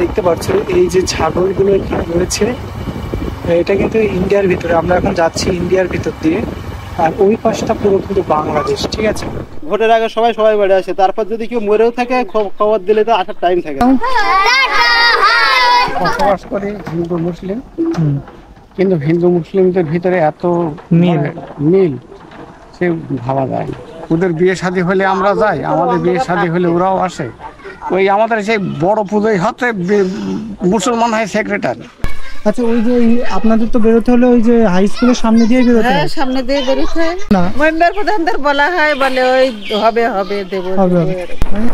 দেখতে পাচ্ছ এই যে ছাগলগুলো এখানে রয়েছে এটা কিন্তু ইন্ডিয়ার ভিতরে আমরা এখন যাচ্ছি ইন্ডিয়ার ভিতর দিয়ে আর ওই পাশটা পুরো কিন্তু বাংলাদেশ ঠিক আছে? ভোটের আগে সবাই সবাই বাড়ি আসে তারপর যদি কেউ মরেও থাকে খবর দিলে তো আসার টাইম থাকে। বসবাস করে হিন্দু মুসলিম কিন্তু হিন্দু মুসলিমদের ভিতরে এত মিল। মানে মিল সে ভাবা যায় ওদের বিয়ে শাদী হলে আমরা যাই আমাদের বিয়ে শাদী হলে ওরাও আসে। ওই আমাদের সেই বড় পুজোয় হচ্ছে মুসলমান হয় সেক্রেটারি আচ্ছা ওই যে আপনাদের তো বেরোতে হলে ওই যে হাই স্কুলের সামনে দিয়ে বেরোতে হ্যাঁ সামনে দিয়ে বেরোতে হয়। না। মেম্বার প্রধানদের বলা হয় বলে ওই হবে হবে দেবো হবে, দেবো। হবে।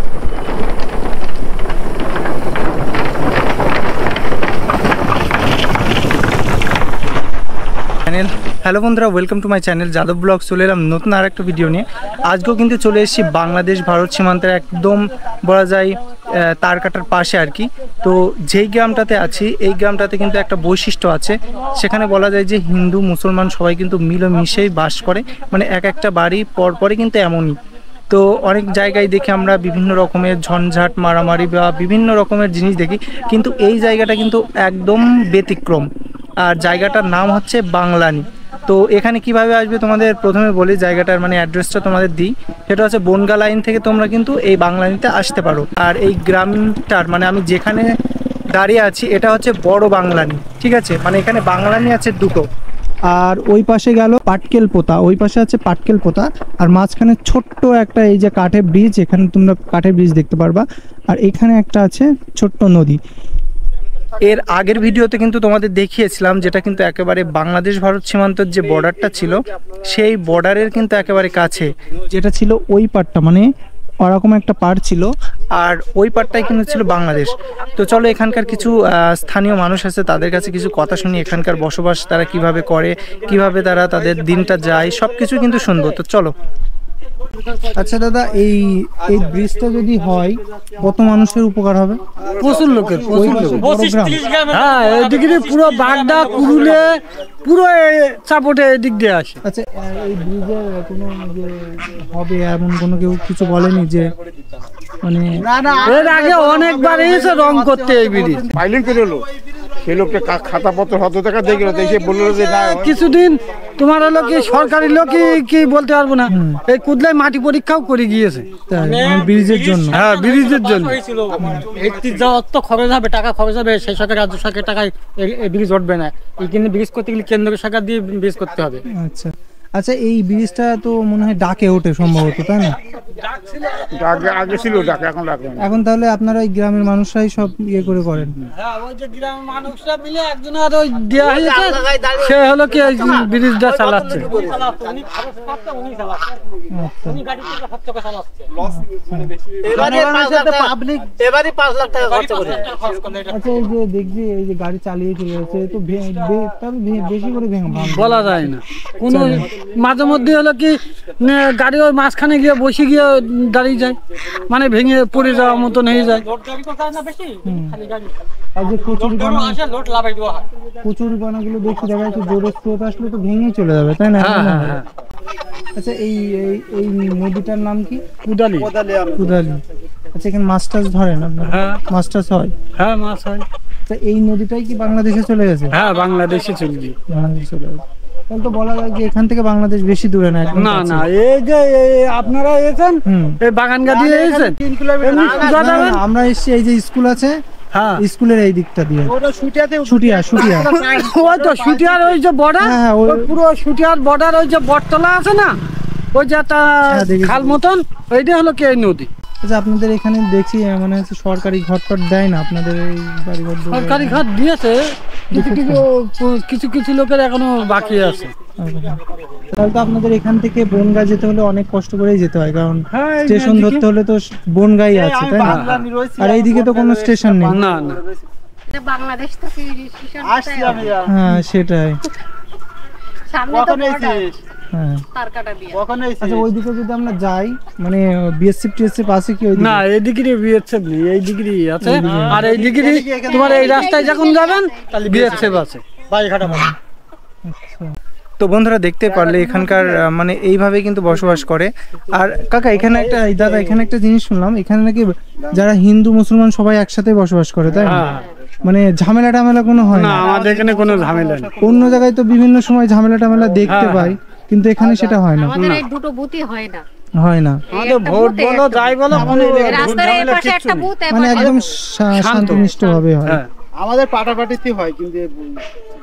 চ্যানেল হ্যালো বন্ধুরা welcome to my channel Yadav blog চলে এলাম নতুন আর একটা ভিডিও নিয়ে। আজকেও কিন্তু চলে এসেছি বাংলাদেশ ভারত সীমান্তের একদম বলা যায় তার কাটার পাশে আর কি। তো যেই গ্রামটাতে আছি, এই গ্রামটাতে কিন্তু একটা বৈশিষ্ট্য আছে। সেখানে বলা যায় যে হিন্দু, মুসলমান সবাই কিন্তু মিলেমিশেই বাস করে। মানে এক একটা বাড়ি পরপরই কিন্তু এমনই। তো অনেক জায়গায় দেখে আমরা বিভিন্ন রকমের ঝঞ্ঝাট, মারামারি বা বিভিন্ন রকমের জিনিস দেখি। কিন্তু এই জায়গাটা কিন্তু একদম ব্যতিক্রম। আর জায়গাটার নাম হচ্ছে বাংলানি। তো এখানে কীভাবে আসবে তোমাদের? প্রথমে বলি জায়গাটার মানে অ্যাড্রেসটা তোমাদের দিই। সেটা হচ্ছে বনগা লাইন থেকে তোমরা কিন্তু এই বাংলানিতে আসতে পারো। আর এই গ্রামটার মানে আমি যেখানে দাঁড়িয়ে আছি, এটা হচ্ছে বড় বাংলানি, ঠিক আছে? মানে এখানে বাংলানি আছে দুটো। আর ওই পাশে গেল পাটকেল পোতা, ওই পাশে আছে পাটকেল পোতা। আর মাঝখানে ছোট্ট একটা এই যে কাঠের ব্রিজ এখানে তোমরা কাঠের ব্রিজ দেখতে পারবা। আর এখানে একটা আছে ছোট্ট নদী। এর আগের ভিডিওতে কিন্তু তোমাদের দেখিয়েছিলাম যেটা কিন্তু একেবারে বাংলাদেশ ভারত সীমান্তের যে বর্ডারটা ছিল, সেই বর্ডারের কিন্তু একেবারে কাছে, যেটা ছিল ওই পারটা মানে ওরকম একটা পার ছিল, আর ওই পারটাই কিন্তু ছিল বাংলাদেশ। তো চলো এখানকার কিছু স্থানীয় মানুষ আছে, তাদের কাছে কিছু কথা শুনি, এখানকার বসবাস তারা কীভাবে করে, কীভাবে তারা তাদের দিনটা যায় সব কিছু কিন্তু শুনব। তো চলো। আচ্ছা দাদা এই এই ব্রিজটা যদি হয় কত মানুষের উপকার হবে? প্রচুর লোকের হ্যাঁ এদিকে পুরো বাগদা কুরুলে পুরো চাপটে এদিক দিয়ে আসে। আচ্ছা এই ব্রিজের কোনো যে হবে এমন কোনো কেউ কিছু বলেনি যে মানে এর আগে অনেকবার এসে রং করতে এই ব্রিজ? ফাইলিং করে সেই লোকটা খাতাপত্র দেখে বলল যে না কিছুদিন তোমার হলো কি সরকারি লোক কি বলতে পারব না। এই কুদলাই মাটি পরীক্ষাও করে গিয়েছে। মানে ব্রিজের জন্য। হ্যাঁ ব্রিজের জন্য। একটি যা অত খরচ হবে টাকা খরচ হবে সেই সরকার রাজ্য সরকারের টাকায় ব্রিজ উঠবে না। এই কিন্তু ব্রিজ করতে গেলে কেন্দ্র সরকার দিয়ে ব্রিজ করতে হবে। আচ্ছা। আচ্ছা এই ব্রিজটা তো মনে হয় ডাকে ওঠে সম্ভবত তাই না? আগে আগে ছিল ডাকে এখন ডাকে এখন তাহলে আপনারা এই গ্রামের মানুষরাই সব ইয়ে করে করেন। হ্যাঁ ওই যে গ্রামের মানুষরা মিলে একজন আর ওই দেওয়া হয়েছে সে হলো কি এই ব্রিজটা চালাচ্ছে? আচ্ছা। আচ্ছা। এই যে দেখছি এই যে গাড়ি চালিয়ে চলে যাচ্ছে তো ভে- বে- বেশি করে ভেঙে বলা যায় না। কোনো মাঝে মধ্যে হলো কি গাড়ি ওই মাঝখানে গিয়ে বসে গিয়ে দাঁড়িয়ে যায়। মানে ভেঙে পড়ে যাওয়ার মতন হয়ে যায়। আর যে কচুরি পানাগুলো দেখছি দেখা যাচ্ছে জোরে স্রোত আসলে তো ভেঙেই চলে যাবে তাই না? হ্যাঁ হ্যাঁ হ্যাঁ। আচ্ছা এই এই এই নদীটার নাম কি? কুদালি। কুদালি আচ্ছা এখানে মাছ টাছ ধরেন আপনারা? হ্যাঁ। মাছ টাছ হয়? হ্যাঁ মাছ হয়। আচ্ছা এই নদীটাই কি বাংলাদেশে চলে গেছে? হ্যাঁ বাংলাদেশে চলবি বাংলাদেশে চলে গেছে। তাহলে তো বলা যায় যে এখান থেকে বাংলাদেশ বেশি দূরে না না না এই যে আপনারা এসেছেন এই বাগান না, আমরা এসেছি এই যে স্কুল আছে হ্যাঁ। স্কুলের এই দিকটা দিয়ে। ছুটিয়া ছুটিয়া ওই তো সুটিয়ার ওই যে বর্ডার হ্যাঁ, হ্যাঁ, ওই- ওই পুরো সুটিয়ার বর্ডার ওই যে বটতলা আছে না? ওই যে একটা হ্যাঁ, খাল মতন ওইটা হলো কি নদী? আচ্ছা আপনাদের এখানে দেখছি মানে সরকারি ঘর টর দেয় না আপনাদের এই বাড়ি ঘর সরকারি ঘর দিয়েছে কিছু কিছু কিছু কিছু লোকের এখনও বাকি আছে। তাহলে তো আপনাদের এখান থেকে বনগা যেতে হলে অনেক কষ্ট করেই যেতে হয় কারণ হ্যাঁ, স্টেশন ধরতে হলে তো বনগাই আছে তাই না? আর এইদিকে তো কোনো স্টেশন নেই। না না। বাংলাদেশ থেকে হ্যাঁ। সেটাই। সামনে তো হ্যাঁ তার কাটা দিয়ে আচ্ছা ওইদিকে যদি আমরা যাই মানে বিএসসি টিএসসি পাশে কি ওইদিকে? না এই ডিগ্রি বিএসএফ নেই এই ডিগ্রি আছে। আর এই ডিগ্রি তোমার এই রাস্তায় যখন যাবেন তাহলে বিএসএফ আছে। আচ্ছা। তো বন্ধুরা দেখতে পারলে এখানকার মানে এইভাবে কিন্তু বসবাস করে। আর কাকা এখানে একটা দাদা এখানে একটা জিনিস শুনলাম এখানে নাকি যারা হিন্দু মুসলমান সবাই একসাথে বসবাস করে তাই না? মানে ঝামেলা টামেলা কোনো হয় না না? আমাদের এখানে কোনো ঝামেলা নেই। অন্য জায়গায় তো বিভিন্ন সময় ঝামেলা টামেলা দেখতে পাই। কিন্তু এখানে সেটা হয় না। আমাদের এই দুটো বুথই হয় না। হয় না। আমাদের ভোট বলো যাই বলো কোনো রাস্তার এই পাশে একটা বুথ মানে একদম শা- ভাবে হয়। হ্যাঁ আমাদের পাটাপাটিতে হয় কিন্তু এ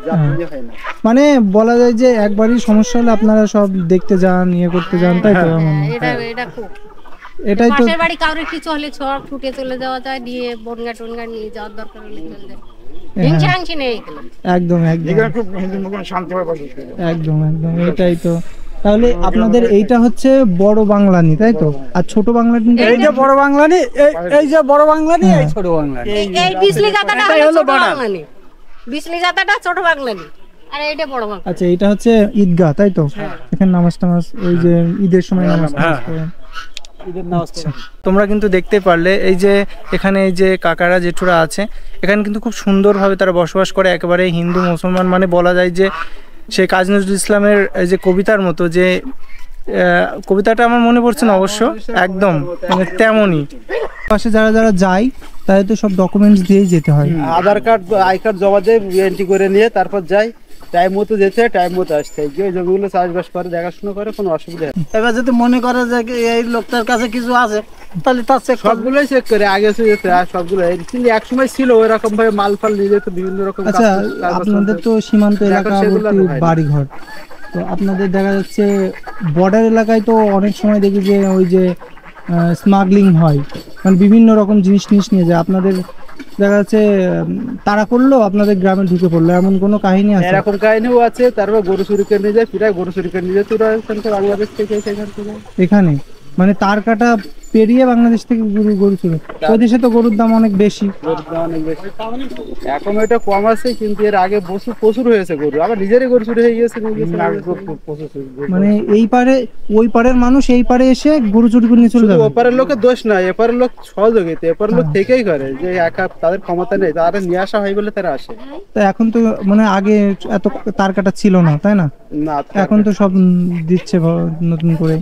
জাতীয় হয়। না। মানে বলা যায় যে একবারই সমস্যা হলে আপনারা সব দেখতে যান ইয়ে করতে যান তাই তো? হ্যাঁ, এটা এটা খুব। এটাই তো পাশের বাড়ি কাউরে কিছু হলে ছড় ছুটে চলে যাওয়া যায় দিয়ে বনগা টনগা নিয়ে যাওয়ার দরকার হলে চলে যায়। হিংসা হিংসি নেই এখানে একদম একদম। খুব হিন্দু মুসলমান শান্তিভাবে বসবাস করে। একদম একদম। এটাই তো। তাহলে আপনাদের এইটা হচ্ছে বড় বাংলানি তাই তো? আর ছোট বাংলানি এই যে বড় বাংলানি এই এই যে বড় বাংলানি এই ছোট বাংলানি এই এই জাতাটা হলো ছোট বাংলানি বিজলি জাতাটা ছোট বাংলানি আর এইটা বড় বাংলা। আচ্ছা এটা হচ্ছে ঈদগাহ তাই তো? এখানে নামাজ টামাজ ওই যে ঈদের সময় নামাজ টামাজ আচ্ছা। তোমরা কিন্তু দেখতে পারলে এই যে এখানে এই যে কাকারা জেঠুরা আছে এখানে কিন্তু খুব সুন্দরভাবে তারা বসবাস করে একেবারে হিন্দু মুসলমান মানে বলা যায় যে সে কাজী নজরুল ইসলামের এই যে কবিতার মতো যে কবিতাটা আমার মনে পড়ছে না অবশ্য একদম মানে তেমনই। পাশে যারা যারা যায় তাদের তো সব ডকুমেন্টস দিয়েই যেতে হয়। আধার কার্ড আই কার্ড জমা দিয়ে এন্ট্রি করে নিয়ে তারপর যাই টাইম মতো যেতে টাইম মতো আসতে। গিয়ে ওই জমিগুলো চাষবাস করে দেখাশোনা করে কোনো অসুবিধা এবার যদি মনে করে যে এই লোকটার কাছে কিছু আছে তাহলে তার চেক সবগুলোই চেক করে আগে যেতে আর সবগুলো কিন্তু এক সময় ছিল ওই রকম ভাবে মাল ফাল নিয়ে যেত বিভিন্ন রকম আচ্ছা আপনাদের তো সীমান্ত এলাকা। বাড়ি ঘর তো আপনাদের দেখা যাচ্ছে বর্ডার এলাকায় তো অনেক সময় দেখি যে ওই যে স্মাগলিং হয়। মানে বিভিন্ন রকম জিনিস নিস নিয়ে যায়। আপনাদের দেখা যাচ্ছে তারা করল আপনাদের গ্রামে ঢুকে পড়ল এমন কোনো কাহিনী আছে? এরকম কাহিনীও আছে তারপর গরু চুরি করে নিয়ে যায় প্রায় গরু চুরি করে নিয়ে যায় তোরা বাংলাদেশ থেকে থেকে। এখানে? মানে তার কাটা পেরিয়ে বাংলাদেশ থেকে গরু গরু ছিল ওই দেশে তো গরুর দাম অনেক বেশি। এখন ওইটা কম আছে কিন্তু এর আগে প্রচুর প্রচুর হয়েছে গরু। আবার নিজেরই গরু চুরি হয়ে গিয়েছে গেছে, মানে এই পারে ওই পারের মানুষ এই পারে এসে গরু চুরি করে নিয়ে চলে যাবে। ওপারের লোকের দোষ নাই এপারের লোক সহযোগিতা এপারের লোক থেকেই করে যে একা তাদের ক্ষমতা নেই তারা নিয়ে আসা হয় বলে তারা আসে। তা এখন তো মানে আগে এত তার কাটা ছিল না তাই না? না এখন তো সব দিচ্ছে নতুন করে।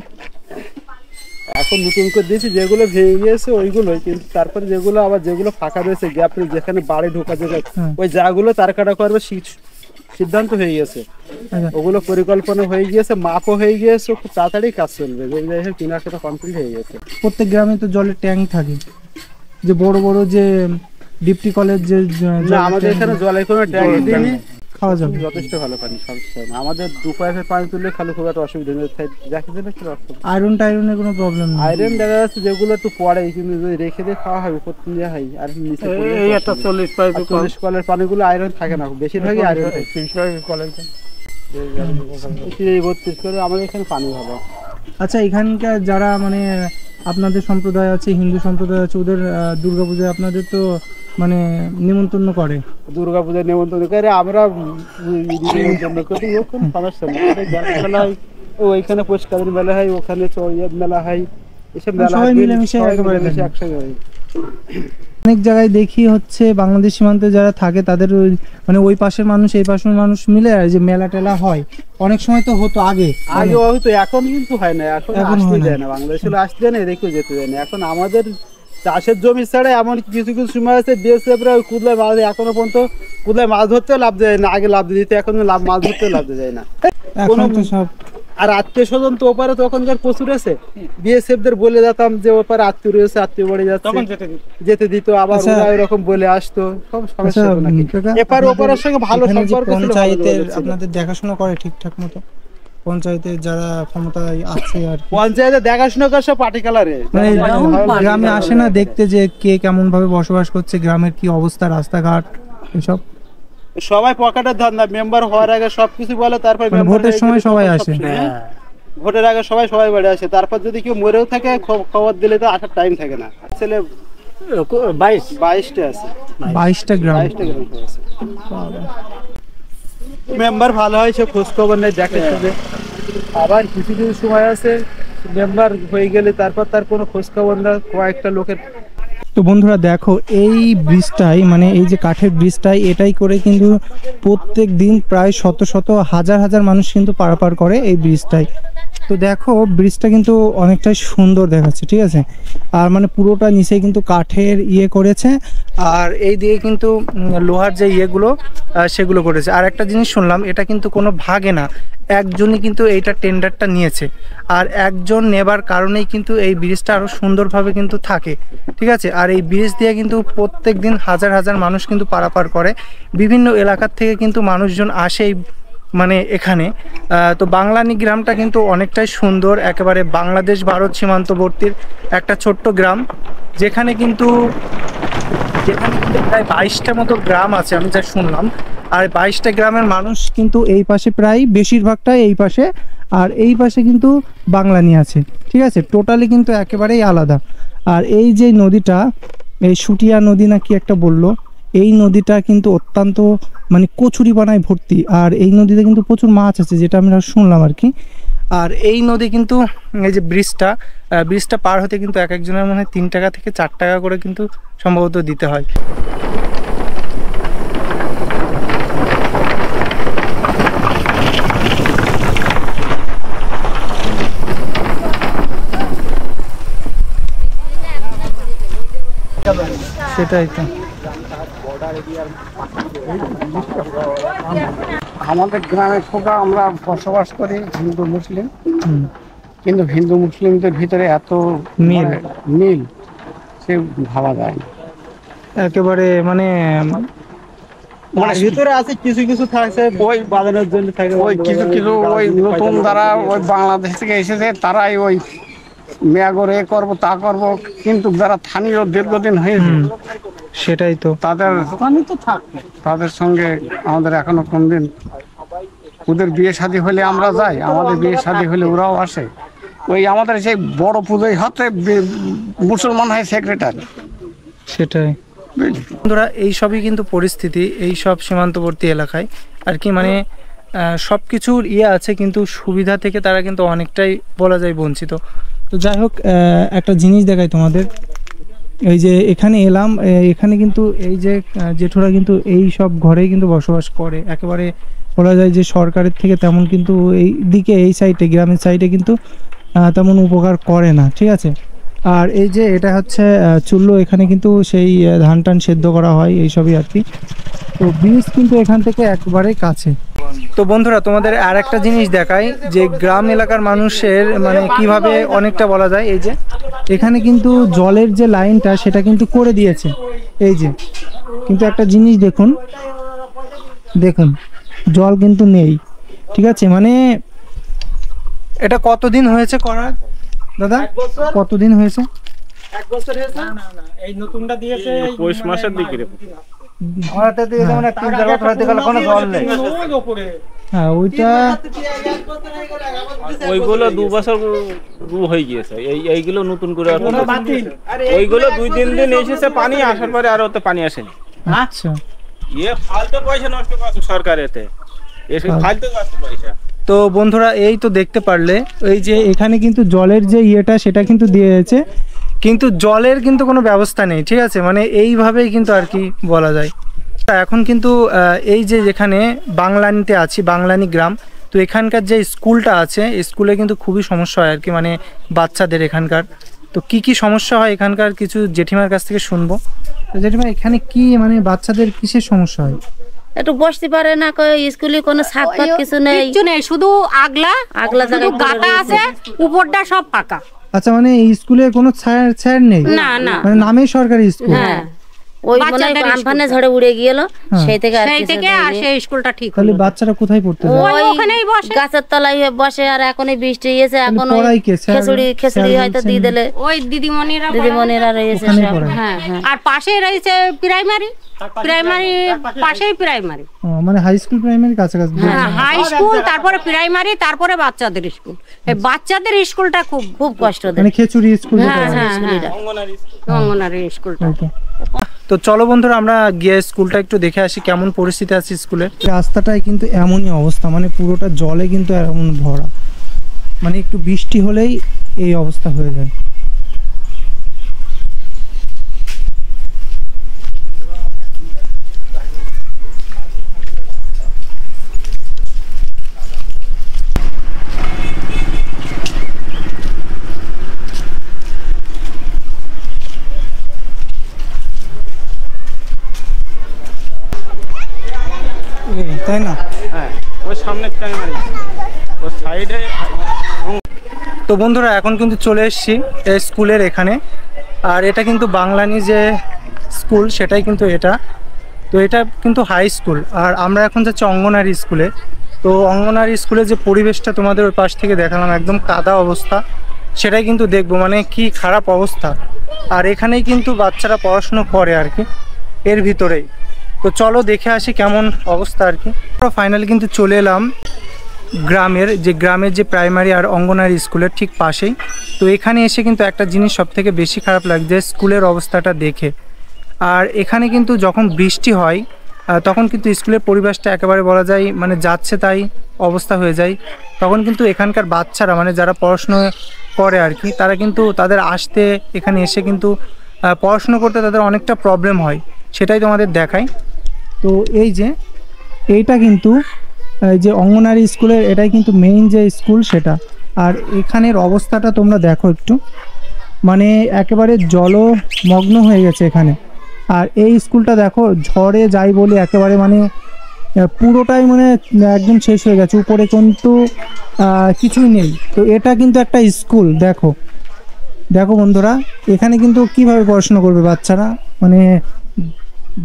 এখন নতুন করে দিয়েছি যেগুলো ভেঙে গিয়েছে ওইগুলোই কিন্তু তারপরে যেগুলো আবার যেগুলো ফাঁকা রয়েছে গ্যাপ যেখানে বাড়ি ঢোকা হ্যাঁ। ওই জায়গাগুলো তার কাটা করবে সিদ্ধান্ত হয়ে গেছে আচ্ছা। ওগুলো পরিকল্পনা হয়ে গিয়েছে মাপও হয়ে গিয়েছে খুব তাড়াতাড়ি কাজ চলবে। যে জায়গায় কিনা কমপ্লিট হয়ে গেছে প্রত্যেক গ্রামে তো জলের ট্যাঙ্ক থাকে। যে বড় বড় যে ডিপটি কলেজ যে আমাদের এখানে জলের কোনো ট্যাঙ্ক দিইনি খাওয়া যাবে। যথেষ্ট ভালো পানি না আমাদের দু পাইপের পানি তুললে খালি খুব একটা অসুবিধা নেই। যাকে দেবে সেটা আয়রন টাইরনের কোনো প্রবলেম নেই। আয়রন দেখা যাচ্ছে যেগুলো একটু পড়ে কিন্তু যদি রেখে দিয়ে খাওয়া হয় উপর দিয়ে হয় আর নিচে এই একটা চল্লিশ পাইপ চল্লিশ কলের পানিগুলো আয়রন থাকে না বেশিরভাগই আয়রন থাকে। তিরিশ পাইপ কলের এই বত্রিশ করে আমাদের এখানে পানি ভালো। আচ্ছা এখানকার যারা মানে আপনাদের সম্প্রদায় আছে হিন্দু সম্প্রদায় আছে ওদের দুর্গাপূজায় আপনাদের তো মানে নিমন্ত্রণ করে। দুর্গা পূজার নেমন্তন্ন করে আমরা উম, করি কোনো সমস্যা নেই মেলা হয় ওইখানে পুষ্কারের মেলা হয় ওখানে চ- ইয়ে মেলা হয় এসব মেলা সবাই মিলেমিশে সবাই একেবারে একসঙ্গে হয়। অনেক জায়গায় দেখি হচ্ছে বাংলাদেশ সীমান্তে যারা থাকে তাদের মানে ওই পাশের মানুষ এই পাশের মানুষ মিলে আর যে মেলা টেলা হয়। অনেক সময় তো হতো আগে। আগে হয়তো এখন কিন্তু হয় না এখন আসতে হয় না। বাংলাদেশ আসতে না এদিকেও যেতে দেয় না। এখন আমাদের চাষের জমি ছাড়া এমন কিছু কিছু সময় আছে বিএসএফরা কুদলায় মাছ এখনও পর্যন্ত কুদলায় মাছ ধরতেও লাভ দেয় না আগে লাভ দিতে এখন লাভ মাছ ধরতেও লাভ দেয় না। কোনো- তো সব আর আত্মীয় স্বজন তো ওপারে তখনকার প্রচুর আছে। বিএসএফ দের বলে যেতাম যে ওপারে আত্মীয় রয়েছে আত্মীয় বাড়ি যাচ্ছে। যেতে দিত। আবার আচ্ছা। ওরা এরকম বলে আসতো। সব সমস্যা আচ্ছা হতো নাকি। এপার ওপারের সঙ্গে ভালো সম্পর্ক ছিল। আপনাদের দেখাশোনা করে ঠিকঠাক মতো? পঞ্চায়েতের যারা ক্ষমতায় আছে আর পঞ্চায়েতে দেখাশোনা করে সব পার্টি কালারে। মানে গ্রামে আসে না দেখতে যে কে কেমন ভাবে বসবাস করছে গ্রামের কি অবস্থা রাস্তাঘাট এসব। সবাই পকেটের ধান্দা মেম্বার হওয়ার আগে সবকিছু বলে তারপর মানে ভোটের সময় সবাই আসে। হ্যাঁ। ভোটের আগে সবাই সবাই বাড়ি আসে। তারপর যদি কেউ মরেও থাকে খবর দিলে তো আসার টাইম থাকে না। ছেলে বাইশ। বাইশটা আছে। বাইশটা গ্রাম। বাইশটা গ্রাম আছে। মেম্বার ভালো হয় সে খোঁজ খবর নেই দেখে শুনে। আবার কিছু কিছু সময় আছে মেম্বার হয়ে গেলে তারপর তার কোনো খোঁজ খবর না কয়েকটা লোকের তো বন্ধুরা দেখো, এই ব্রিজটাই মানে এই যে কাঠের ব্রিজটাই, এটাই করে কিন্তু প্রত্যেক দিন প্রায় শত শত, হাজার হাজার মানুষ কিন্তু পারাপার করে এই ব্রিজটাই। তো দেখো, ব্রিজটা কিন্তু অনেকটাই সুন্দর দেখাচ্ছে, ঠিক আছে? আর মানে পুরোটা নিচে কিন্তু কাঠের ইয়ে করেছে, আর এই দিয়ে কিন্তু লোহার যে ইয়েগুলো সেগুলো করেছে। আর একটা জিনিস শুনলাম, এটা কিন্তু কোনো ভাগে না, একজনই কিন্তু এইটা টেন্ডারটা নিয়েছে, আর একজন নেবার কারণেই কিন্তু এই ব্রিজটা আরও সুন্দরভাবে কিন্তু থাকে, ঠিক আছে? আর এই ব্রিজ দিয়ে কিন্তু প্রত্যেক দিন হাজার হাজার মানুষ কিন্তু পারাপার করে। বিভিন্ন এলাকার থেকে কিন্তু মানুষজন আসে এই মানে এখানে। তো বাংলানি গ্রামটা কিন্তু অনেকটাই সুন্দর, একেবারে বাংলাদেশ ভারত সীমান্তবর্তীর একটা ছোট্ট গ্রাম, যেখানে কিন্তু যেখানে কিন্তু প্রায় বাইশটা মতো গ্রাম আছে, আমি যা শুনলাম। আর বাইশটা গ্রামের মানুষ কিন্তু এই পাশে প্রায় বেশিরভাগটাই এই পাশে, আর এই পাশে কিন্তু বাংলানি আছে। ঠিক আছে? টোটালি কিন্তু একেবারেই আলাদা। আর এই যে নদীটা, এই সুটিয়া নদী নাকি একটা বলল, এই নদীটা কিন্তু অত্যন্ত মানে কচুরি বানায় ভর্তি, আর এই নদীতে কিন্তু প্রচুর মাছ আছে, যেটা আমরা শুনলাম আর কি। আর এই নদী কিন্তু, এই যে ব্রিজটা ব্রিজটা পার হতে কিন্তু এক একজনের মানে তিন টাকা থেকে চার টাকা করে কিন্তু সম্ভবত দিতে হয়। সেটাই তো। আমাদের গ্রামে খোকা আমরা বসবাস করি হিন্দু মুসলিম। কিন্তু হিন্দু মুসলিমদের ভিতরে এত মিল। মানে মিল সে ভাবা যায় না। একেবারে মানে মানে ভিতরে আছে কিছু কিছু থাকছে ওই বাজানোর জন্য থাকে। ওই কিছু কিছু ওই নতুন যারা ওই বাংলাদেশ থেকে এসেছে তারাই ওই মেয়াগর এ করব তা করব কিন্তু যারা স্থানীয় দীর্ঘদিন হয়েছে হুম, সেটাই তো। তাদের তাদের সঙ্গে আমাদের এখনও কোনদিন ওদের বিয়ে শাদী হলে আমরা যাই আমাদের বিয়ে শাদী হলে ওরাও আসে। ওই আমাদের সেই বড় পুজোয় হতে মুসলমান হয় সেক্রেটারি। সেটাই। বন্ধুরা এই সবই কিন্তু পরিস্থিতি এই সব সীমান্তবর্তী এলাকায়। আর কি মানে সব কিছুর ইয়ে আছে কিন্তু সুবিধা থেকে তারা কিন্তু অনেকটাই বলা যায় বঞ্চিত। তো যাই হোক একটা জিনিস দেখাই তোমাদের। এই যে এখানে এলাম এখানে কিন্তু এই যে জেঠুরা কিন্তু এই সব ঘরেই কিন্তু বসবাস করে। একেবারে বলা যায় যে সরকারের থেকে তেমন কিন্তু এই দিকে, এই সাইডে গ্রামের সাইডে কিন্তু তেমন উপকার করে না, ঠিক আছে? আর এই যে এটা হচ্ছে চুল্লো, এখানে কিন্তু সেই ধান টান সেদ্ধ করা হয়, এইসবই আর কি। তো ব্রিজ কিন্তু এখান থেকে একবারে কাছে। তো বন্ধুরা, তোমাদের আর একটা জিনিস দেখাই, যে গ্রাম এলাকার মানুষের মানে কীভাবে অনেকটা বলা যায়, এই যে, এখানে কিন্তু জলের যে লাইনটা, সেটা কিন্তু করে দিয়েছে। এই যে, কিন্তু একটা জিনিস দেখুন দেখুন, জল কিন্তু নেই, ঠিক আছে? মানে এটা কতদিন হয়েছে করার? দাদা কতদিন হয়েছে? এই নতুনটা দিয়েছে পৌষ মাসের দিকে রে। হ্যাঁ ওইটা ওইগুলো দু বছর দু হয়ে গিয়েছে। এই এইগুলো নতুন করে আর ওইগুলো দুই তিন দিন এসেছে পানি আসার পরে আর ওতে পানি আসেনি। আচ্ছা। ইয়ে ফালতু পয়সা নষ্ট করছে সরকার এতে এসে ফালতু পয়সা তো বন্ধুরা, এই তো দেখতে পারলে, এই যে এখানে কিন্তু জলের যে ইয়েটা, সেটা কিন্তু দিয়ে দিয়েছে। কিন্তু জলের কিন্তু কোনো ব্যবস্থা নেই, ঠিক আছে? মানে এইভাবেই কিন্তু আর কি বলা যায়। এখন কিন্তু এই যে যেখানে বাংলানিতে আছি, বাংলানি গ্রাম, তো এখানকার যে স্কুলটা আছে স্কুলে কিন্তু খুবই সমস্যা হয় আর কি মানে বাচ্চাদের এখানকার। তো কি কি সমস্যা হয় এখানকার? কিছু জেঠিমার কাছ থেকে শুনব। তো জেঠিমা, এখানে কি মানে বাচ্চাদের কিসের সমস্যা হয়? একটু বসতে পারে না স্কুলে কোনো ছাদ পাত কিছু নেই। কিচ্ছু নেই শুধু আগলা আগলা শুধু গাটা আছে উপরটা সব পাকা। আচ্ছা মানে স্কুলে কোনো ছাড় ছাড় নেই? না না। মানে নামেই সরকারি স্কুল? হ্যাঁ। ওই মনে হয় আনফানে ঝড়ে উড়ে গেল সেই থেকে আর সেই থেকে আর সেই স্কুলটা ঠিক হলো বাচ্চারা কোথায় পড়তে যায়? ওই ওখানেই বসে। গাছের তলায় বসে আর এখন এই বৃষ্টি এসে এখন ওই খেচুড়ি স্যার হয়তো দিয়ে দিলে। ওই দিদিমণিরা দিদিমণিরা রয়েছে পড়ায়। হ্যাঁ হ্যাঁ। আর পাশে রয়েছে প্রাইমারি প্রাইমারি পাশেই প্রাইমারি মানে হাই স্কুল প্রাইমারি কাছাকাছি। হ্যাঁ হাই স্কুল তারপরে প্রাইমারি তারপরে বাচ্চাদের স্কুল এই বাচ্চাদের স্কুলটা খুব খুব কষ্ট দেয় মানে খেচুড়ি স্কুল হ্যাঁ হ্যাঁ হ্যাঁ। অঙ্গনারী স্কুলটা তো। তো চলো বন্ধুরা আমরা গিয়ে স্কুলটা একটু দেখে আসি কেমন পরিস্থিতি আছে স্কুলের রাস্তাটায় কিন্তু এমনই অবস্থা মানে পুরোটা জলে কিন্তু এমন ভরা। মানে একটু বৃষ্টি হলেই এই অবস্থা হয়ে যায় এই, তাই না? হ্যাঁ ওই সামনের ওর সাইডে তো বন্ধুরা এখন কিন্তু চলে এসেছি এই স্কুলের এখানে। আর এটা কিন্তু বাংলানি যে স্কুল সেটাই কিন্তু এটা। তো এটা কিন্তু হাই স্কুল। আর আমরা এখন যাচ্ছি অঙ্গনারী স্কুলে। তো অঙ্গনারী স্কুলে যে পরিবেশটা তোমাদের ওই পাশ থেকে দেখালাম একদম কাদা অবস্থা। সেটাই কিন্তু দেখব মানে কি খারাপ অবস্থা। আর এখানেই কিন্তু বাচ্চারা পড়াশুনো করে আর কি এর ভিতরেই। তো চলো দেখে আসি কেমন অবস্থা আর কি। ফাইনালি কিন্তু চলে এলাম গ্রামের, যে গ্রামের যে প্রাইমারি আর অঙ্গনারী স্কুলের ঠিক পাশেই। তো এখানে এসে কিন্তু একটা জিনিস সব থেকে বেশি খারাপ লাগছে স্কুলের অবস্থাটা দেখে। আর এখানে কিন্তু যখন বৃষ্টি হয় তখন কিন্তু স্কুলের পরিবেশটা একেবারে বলা যায় মানে যাচ্ছে তাই অবস্থা হয়ে যায়। তখন কিন্তু এখানকার বাচ্চারা মানে যারা পড়াশুনো করে আর কি, তারা কিন্তু তাদের আসতে, এখানে এসে কিন্তু পড়াশুনো করতে তাদের অনেকটা প্রবলেম হয়। সেটাই তোমাদের দেখায় তো এই যে, এইটা কিন্তু যে অঙ্গনারী স্কুলের, এটাই কিন্তু মেইন যে স্কুল সেটা। আর এখানের অবস্থাটা তোমরা দেখো একটু। মানে একেবারে জলমগ্ন হয়ে গেছে এখানে। আর এই স্কুলটা দেখো, ঝড়ে যাই বলে একেবারে মানে পুরোটাই মানে একদম শেষ হয়ে গেছে। উপরে কিন্তু কিছুই নেই। তো এটা কিন্তু একটা স্কুল, দেখো। দেখো বন্ধুরা, এখানে কিন্তু কীভাবে পড়াশোনা করবে বাচ্চারা? মানে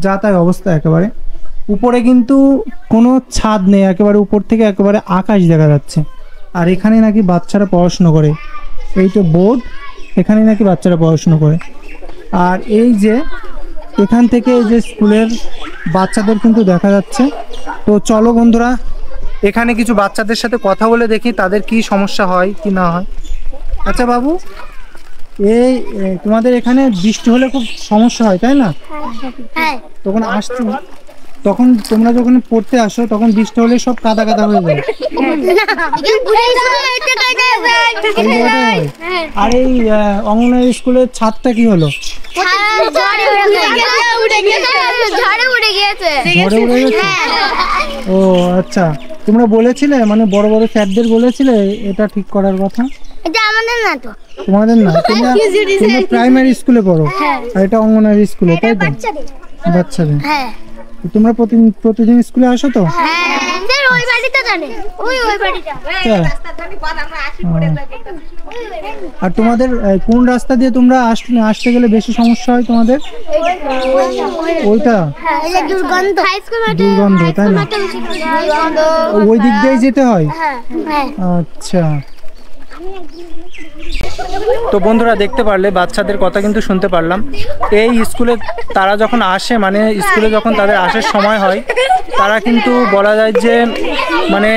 যা তাই অবস্থা একেবারে। উপরে কিন্তু কোনো ছাদ নেই একেবারে উপর থেকে একেবারে আকাশ দেখা যাচ্ছে। আর এখানে নাকি বাচ্চারা পড়াশুনো করে। এই তো বোর্ড এখানে নাকি বাচ্চারা পড়াশুনো করে। আর এই যে এখান থেকে এই যে স্কুলের বাচ্চাদের কিন্তু দেখা যাচ্ছে। তো চলো বন্ধুরা এখানে কিছু বাচ্চাদের সাথে কথা বলে দেখি তাদের কি সমস্যা হয় কি না হয়। আচ্ছা বাবু এই তোমাদের এখানে বৃষ্টি হলে খুব সমস্যা হয় তাই না? তখন আসতে তখন তোমরা যখন পড়তে আসো তখন বৃষ্টি হলে সব কাদা কাদা হয়ে যায়। হয়। আর এই আহ, অঙ্গনওয়াড়ি স্কুলের ছাদটা কি হলো? ও আচ্ছা। তোমরা বলেছিলে মানে বড় বড় স্যারদের বলেছিলে এটা ঠিক করার কথা? আমাদের না তো তোমাদের না তোমরা প্রাইমারি স্কুলে পড়ো। আর এটা অঙ্গনওয়াড়ি স্কুলে তাই তো? বাচ্চাদের। হ্যাঁ। তোমরা প্রতিদিন প্রতিদিন স্কুলে আসো তো? হ্যাঁ স্যার ওই বাড়িটা জানে। ওই ওই বাড়িটা। তাই? ও। আর তোমাদের কোন রাস্তা দিয়ে তোমরা আসতে আসতে গেলে বেশি সমস্যা হয় তোমাদের? ওইটা? এই যে দুর্গন্ধ। হাই স্কুল মাঠে দুর্গন্ধ তাই না? ওই দিক দিয়েই যেতে হয়? হ্যাঁ হ্যাঁ। আচ্ছা। তো বন্ধুরা দেখতে পারলে, বাচ্চাদের কথা কিন্তু শুনতে পারলাম। এই স্কুলে তারা যখন আসে মানে স্কুলে যখন তাদের আসার সময় হয়, তারা কিন্তু বলা যায় যে মানে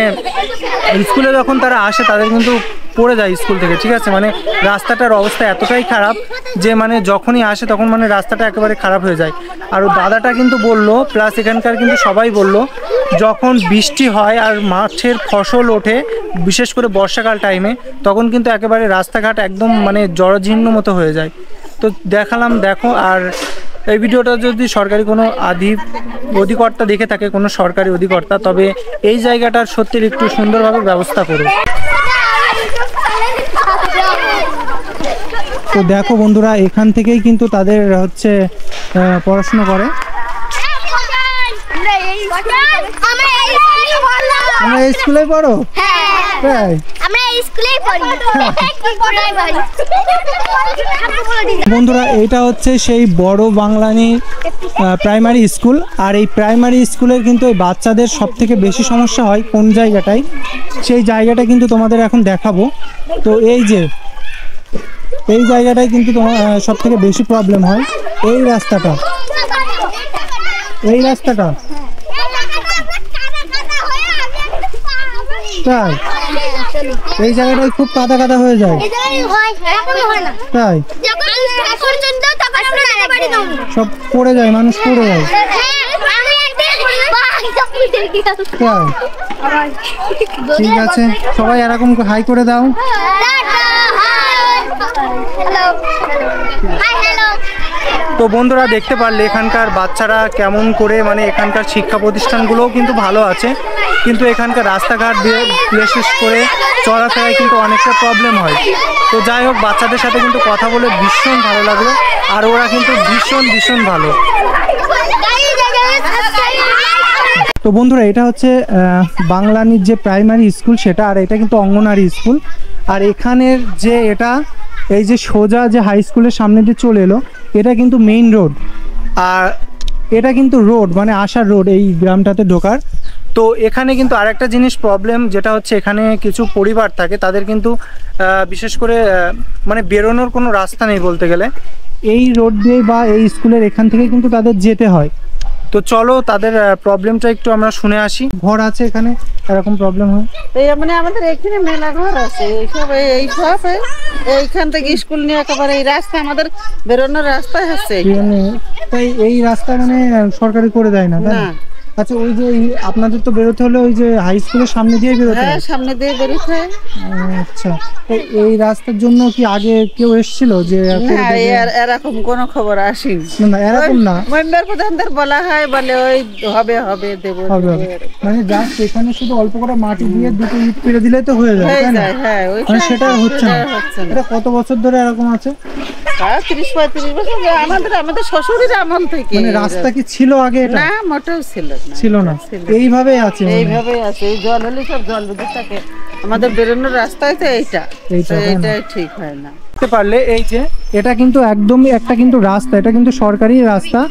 স্কুলে যখন তারা আসে, তাদের কিন্তু পড়ে যায় স্কুল থেকে, ঠিক আছে? মানে রাস্তাটার অবস্থা এতটাই খারাপ যে মানে যখনই আসে, তখন মানে রাস্তাটা একেবারে খারাপ হয়ে যায়। আর দাদাটা কিন্তু বলল প্লাস এখানকার কিন্তু সবাই বলল যখন বৃষ্টি হয় আর মাছের ফসল ওঠে, বিশেষ করে বর্ষাকাল টাইমে তখন কিন্তু একেবারে রাস্তাঘাট একদম মানে জরাজীর্ণ মতো হয়ে যায়। তো দেখালাম, দেখো, আর এই ভিডিওটা যদি সরকারি কোনো আধি অধিকর্তা দেখে থাকে, কোনো সরকারি অধিকর্তা, তবে এই জায়গাটার সত্যি একটু সুন্দরভাবে ব্যবস্থা করুন তো দেখো বন্ধুরা, এখান থেকেই কিন্তু তাদের হচ্ছে পড়াশোনা করে আমরা এই আমরা এই স্কুলে পড়লাম তোমরা এই স্কুলে পড়ো? হ্যাঁ। আমরা এই স্কুলেই পড়ি। বাড়ি বন্ধুরা এটা হচ্ছে সেই বড় বাংলানি প্রাইমারি স্কুল আর এই প্রাইমারি স্কুলের কিন্তু এই বাচ্চাদের সব থেকে বেশি সমস্যা হয় কোন জায়গাটায়? সেই জায়গাটা কিন্তু তোমাদের এখন দেখাবো। তো এই যে এই জায়গাটায় কিন্তু তোমার সব থেকে বেশি প্রবলেম হয়। এই রাস্তাটা। এই রাস্তাটা। তাই? এই জায়গাটায় খুব কাদা কাদা হয়ে যায়। তাই? সব পড়ে যায়, মানুষ পড়ে যায়। ঠিক আছে, সবাই এরকম হাই করে দাও। হ্যালো তো বন্ধুরা দেখতে পারলে এখানকার বাচ্চারা কেমন করে মানে এখানকার শিক্ষা প্রতিষ্ঠানগুলোও কিন্তু ভালো আছে। কিন্তু এখানকার রাস্তাঘাট দিয়ে বিশেষ করে চলাফেরায় কিন্তু অনেকটা প্রবলেম হয়। তো যাই হোক, বাচ্চাদের সাথে কিন্তু কথা বলে ভীষণ ভালো লাগল। আর ওরা কিন্তু ভীষণ ভীষণ ভালো। তো বন্ধুরা, এটা হচ্ছে বাংলানির যে প্রাইমারি স্কুল সেটা আর এটা কিন্তু অঙ্গনারী স্কুল আর এখানের যে এটা এই যে সোজা যে হাই স্কুলের সামনে দিয়ে চলে এলো, এটা কিন্তু মেইন রোড আর এটা কিন্তু রোড মানে আসার রোড এই গ্রামটাতে ঢোকার। তো এখানে কিন্তু আরেকটা জিনিস প্রবলেম যেটা হচ্ছে এখানে কিছু পরিবার থাকে, তাদের কিন্তু বিশেষ করে মানে বেরোনোর কোনো রাস্তা নেই বলতে গেলে। এই রোড দিয়ে বা এই স্কুলের এখান থেকে কিন্তু তাদের যেতে হয়। তো চলো তাদের প্রবলেমটা একটু আমরা শুনে আসি। ঘর আছে এখানে এরকম প্রবলেম হয়। এই মানে আমাদের এখানে মেলা ঘর আছে এইসব এই- এইসব এই- এইখান থেকে স্কুল নিয়ে একেবারে এই রাস্তা আমাদের বেরোনোর রাস্তা হচ্ছে মানে তাই এই রাস্তা মানে সরকারি করে দেয় না তাই না? আচ্ছা ওই যে আপনাদের তো বেরোতে হলে ওই যে হাই স্কুলের সামনে দিয়ে বেরোতে হ্যাঁ সামনে দিয়ে বেরোতে হয়। আচ্ছা তো এই রাস্তার জন্য কি আগে কেউ এসেছিল যে এরকম কোনো খবর আসেনি। না, এরকম না। মেম্বার প্রধানদের বলা হয় বলে ওই হবে হবে দেবো হবে। মানে জাস্ট এখানে শুধু অল্প করে মাটি দিয়ে দুটো ইট পেরে দিলে তো হয়ে যায় হয়ে তাই না? হ্যাঁ ওই মানে সেটা হচ্ছে না। এটা কত বছর ধরে এরকম আছে? আমাদের আমাদের শ্বশুরের আমল থেকে। মানে রাস্তা কি ছিল আগে এটা? না মোটেও ছিল না। ছিল না। এইভাবেই আছে। এইভাবেই আছে। এই জল হলে সব জল বেঁধে থাকে। আমাদের বেরোনোর রাস্তায় তো এইটা। এইটা, ঠিক হয় না। দেখতে পারলে এই যে এটা কিন্তু একদমই একটা কিন্তু রাস্তা এটা কিন্তু সরকারি রাস্তা।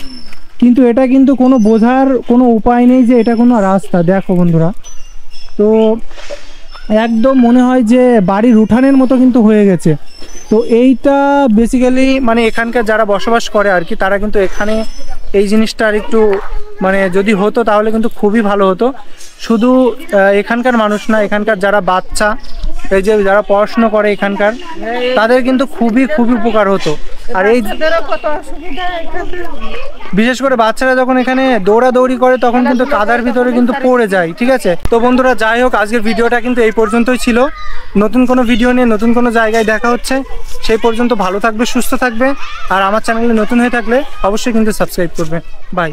কিন্তু এটা কিন্তু কোনো বোঝার কোনো উপায় নেই যে এটা কোনো রাস্তা। দেখো বন্ধুরা। তো একদম মনে হয় যে বাড়ির উঠানের মতো কিন্তু হয়ে গেছে। তো এইটা বেসিক্যালি মানে এখানকার যারা বসবাস করে আর কি তারা কিন্তু এখানে এই জিনিসটা আর একটু মানে যদি হতো তাহলে কিন্তু খুবই ভালো হতো। শুধু এখানকার মানুষ না এখানকার যারা বাচ্চা এই যে যারা পড়াশুনো করে এখানকার তাদের কিন্তু খুবই খুবই উপকার হতো। আর এই বিশেষ করে বাচ্চারা যখন এখানে দৌড়াদৌড়ি করে তখন কিন্তু কাদার ভিতরে কিন্তু পড়ে যায় ঠিক আছে? তো বন্ধুরা যাই হোক আজকের ভিডিওটা কিন্তু এই পর্যন্তই ছিল। নতুন কোনো ভিডিও নিয়ে নতুন কোনো জায়গায় দেখা হচ্ছে সেই পর্যন্ত ভালো থাকবে সুস্থ থাকবে আর আমার চ্যানেলে নতুন হয়ে থাকলে অবশ্যই কিন্তু সাবস্ক্রাইব করবে। বাই।